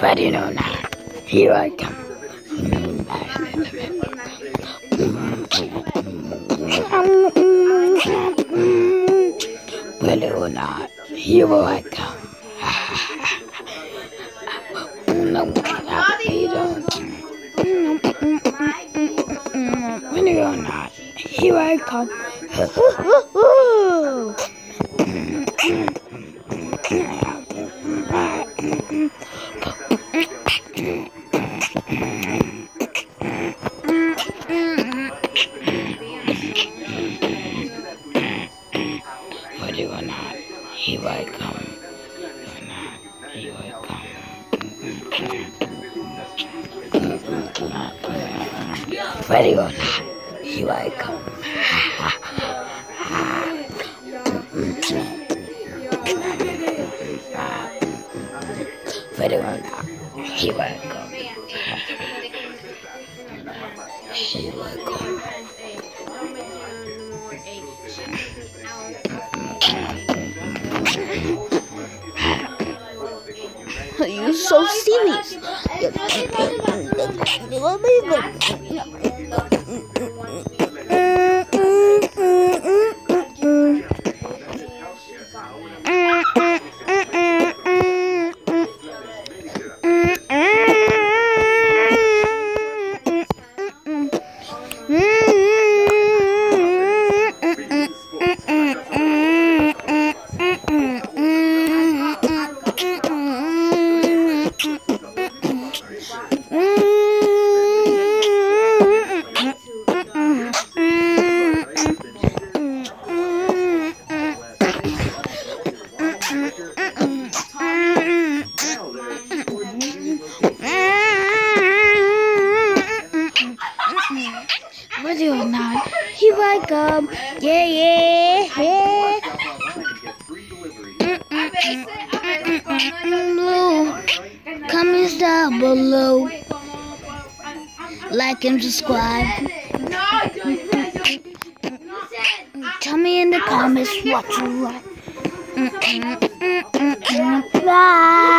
Ready or not, here I come. Ready or not, here I come. Or not, here I come. Ready or not, here I come. Or not, here I come. Ready or not, here I come. Ready or not, here I come. Here I come. You're so serious. Ready or not, here I come. Yeah, yeah, yeah. Blue, comments down below. Like and subscribe. Tell me in the comments what you like. Bye.